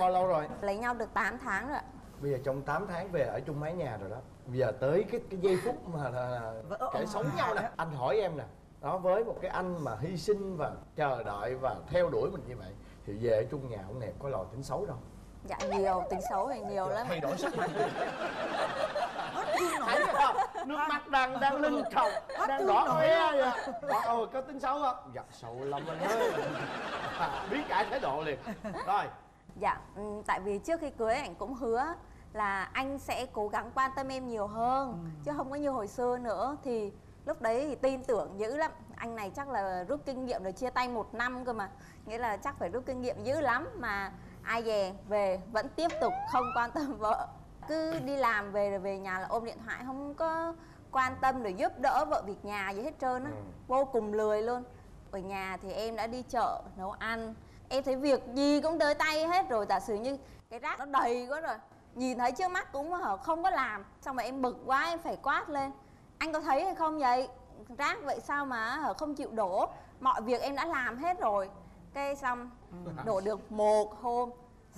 bao lâu rồi? Lấy nhau được 8 tháng rồi ạ. Bây giờ trong 8 tháng về ở chung mái nhà rồi đó. Bây giờ tới cái cái giây phút mà là, là kể sống nhau nè. Anh hỏi em nè đó với một cái anh mà hy sinh và chờ đợi và theo đuổi mình như vậy thì về ở chung nhà ông này có lò tính xấu đâu? Dạ nhiều tính xấu thì nhiều lắm. thay đổi sắc mặt. Thấy không nước mắt đang đang linh cầu đang đỏ hoe vậy. Ồ có tính xấu không? Dạ xấu lắm anh ơi. Biết cải thái độ liền. Rồi. Dạ, ừ, tại vì trước khi cưới anh cũng hứa là anh sẽ cố gắng quan tâm em nhiều hơn chứ không có như hồi xưa nữa. Thì lúc đấy thì tin tưởng dữ lắm. Anh này chắc là rút kinh nghiệm rồi chia tay một năm cơ mà. Nghĩa là chắc phải rút kinh nghiệm dữ lắm mà ai dè về vẫn tiếp tục không quan tâm vợ cứ đi làm về rồi về nhà là ôm điện thoại không có quan tâm rồi giúp đỡ vợ việc nhà gì hết trơn á. Ừ. vô cùng lười luôn. Ở nhà thì em đã đi chợ nấu ăn. Em thấy việc gì cũng tới tay hết rồi giả sử như cái rác nó đầy quá rồi. Nhìn thấy trước mắt cũng hở không có làm. Xong rồi em bực quá em phải quát lên. Anh có thấy hay không vậy? Rác vậy sao mà hở không chịu đổ. Mọi việc em đã làm hết rồi. Cái xong đổ được một hôm.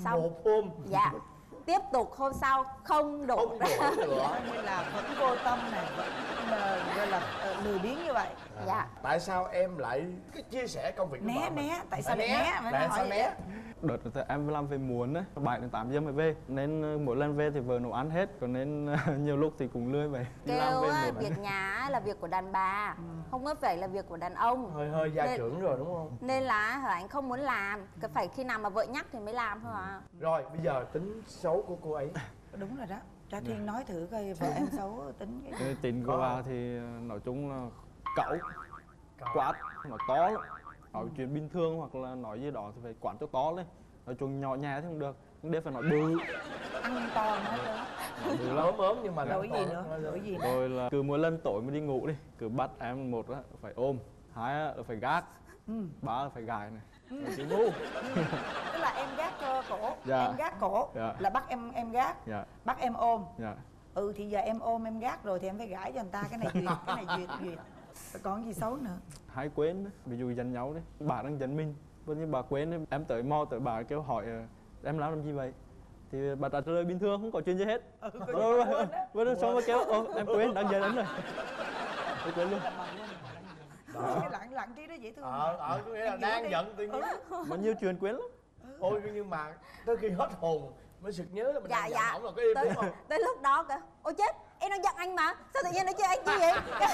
Xong. Một hôm? Dạ tiếp tục hôm sau không đổ không ra đổ nữa. Coi như là vẫn vô tâm này vẫn ờ, gọi là ờ, lười biếng như vậy. Dạ. tại sao em lại chia sẻ công việc né né tại sao né? hỏi sao vậy. né? Á. đợt thì em làm về muộn đấy 7 đến 8 giờ mới về. Nên ờ, mỗi lần về thì vợ nấu ăn hết còn nên nhiều lúc thì cũng lười vậy. Kêu về á, việc nhà á là việc của đàn bà không có phải là việc của đàn ông. Hơi hơi gia Nên- trưởng rồi đúng không? nên là anh không muốn làm. Cái phải khi nào mà vợ nhắc thì mới làm thôi à rồi bây giờ tính xấu của cô ấy. Đúng rồi đó. Cho thiên nói thử coi vợ em xấu tính cái Cái tính của bà thì ờ, nói chung là cẩu quát nó to lắm. Nói chuyện bình thường hoặc là nói gì đó thì phải quát cho to lên. Nói chung nhỏ nhẹ thì không được nhưng đây phải nói bự. Ăn to nói lớn ốm ốm nhưng mà nó gì nữa? đổi gì nữa? Rồi là cứ mỗi lần tối mới đi ngủ đi cứ bắt em một á, phải ôm hai á, là phải gác. Ba là phải gài này rồi cứ ngủ tức là em gác cho cổ Dạ. em gác cổ Dạ. là bắt em em gác dạ bắt em ôm dạ ừ thì giờ em ôm em gác rồi thì em phải gãi cho người ta cái này duyệt cái này duyệt duyệt còn gì xấu nữa hay quên ví dụ giận nhau đấy bà đang giận mình vẫn như bà quên đấy. em tới mò tới bà kêu hỏi ờ, em làm làm gì vậy thì bà trả lời bình thường không có chuyện gì hết ừ, Rồi, rồi, rồi xong rồi kêu "Ơ, em quên đang giận anh rồi em quên luôn lặng trí đó dễ thương ờ ờ có nghĩa là đang giận tự nhiên mà nhiều chuyện quên lắm. Ôi nhưng mà tới khi hết hồn mới sực nhớ là mình dạ đang giận dạ. ổng là có im tới, đúng không? tới lúc đó kìa. Ôi chết em đang giận anh mà. Sao tự nhiên nó chơi anh chi vậy?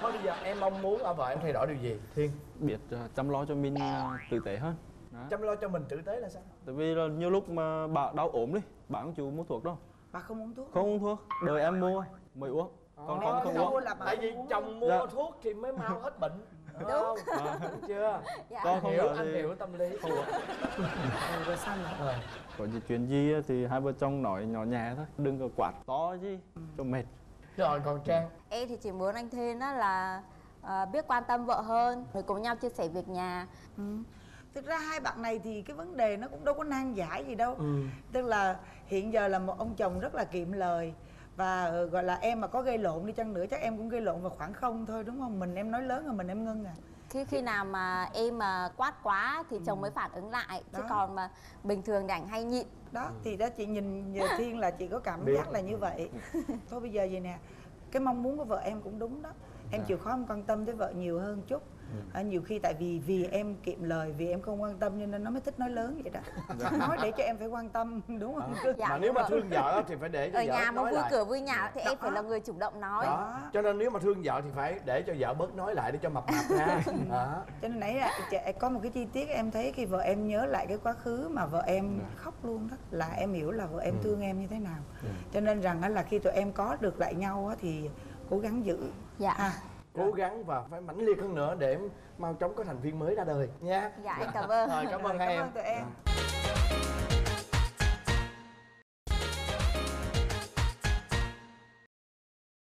Thôi bây giờ em mong muốn ở vợ em thay đổi điều gì? Thiên. Biết ờ, chăm lo cho mình ờ, tử tế hơn. Đó. chăm lo cho mình tử tế là sao? Tại vì là nhiều lúc mà bà đau ốm đi bà không chịu mua thuốc đâu. Bà không uống thuốc không uống thuốc đợi em mua mới uống còn không không uống tại vì chồng mua Dạ. thuốc thì mới mau hết bệnh. Đúng. Không? Đúng chưa dạ. Con không hiểu. Đợi anh thì- hiểu tâm lý không Ừ, có gì chuyện gì thì hai vợ chồng nói nhỏ nhẹ thôi đừng có quát to chứ cho mệt. Rồi còn trang? Em thì chỉ muốn anh Thên đó là à, biết quan tâm vợ hơn rồi cùng nhau chia sẻ việc nhà. Ừ. thực ra hai bạn này thì cái vấn đề nó cũng đâu có nan giải gì đâu. Ừ. tức là hiện giờ là một ông chồng rất là kiệm lời và ờ, gọi là em mà có gây lộn đi chăng nữa chắc em cũng gây lộn vào khoảng không thôi đúng không? Mình em nói lớn rồi mình em ngưng à. Khi khi nào mà em mà quát quá thì chồng mới phản ứng lại chứ Đó. còn mà bình thường ảnh hay nhịn. Đó thì đó chị nhìn về thiên là chị có cảm Biết. giác là như vậy. Thôi bây giờ vậy nè cái mong muốn của vợ em cũng đúng đó em chịu khó em quan tâm tới vợ nhiều hơn chút. À, nhiều khi tại vì vì em kiệm lời vì em không quan tâm cho nên nó mới thích nói lớn vậy đó. Nói để cho em phải quan tâm đúng không? Dạ, mà nếu mà thương vợ thì phải để cho ở vợ nhà mà nói vui lại. cửa vui nhà thì em Đó. phải là người chủ động nói. Đó. Cho nên nếu mà thương vợ thì phải để cho vợ bớt nói lại để cho mập mạp ra đó. Cho nên nãy là có một cái chi tiết em thấy khi vợ em nhớ lại cái quá khứ mà vợ em khóc luôn đó là em hiểu là vợ em thương em như thế nào. Cho nên rằng á là khi tụi em có được lại nhau á thì cố gắng giữ. Dạ. ha cố gắng và phải mãnh liệt hơn nữa để mau chóng có thành viên mới ra đời nha. Dạ em cảm ơn. Rồi cảm ơn Rồi, hai cảm em. ơn tụi em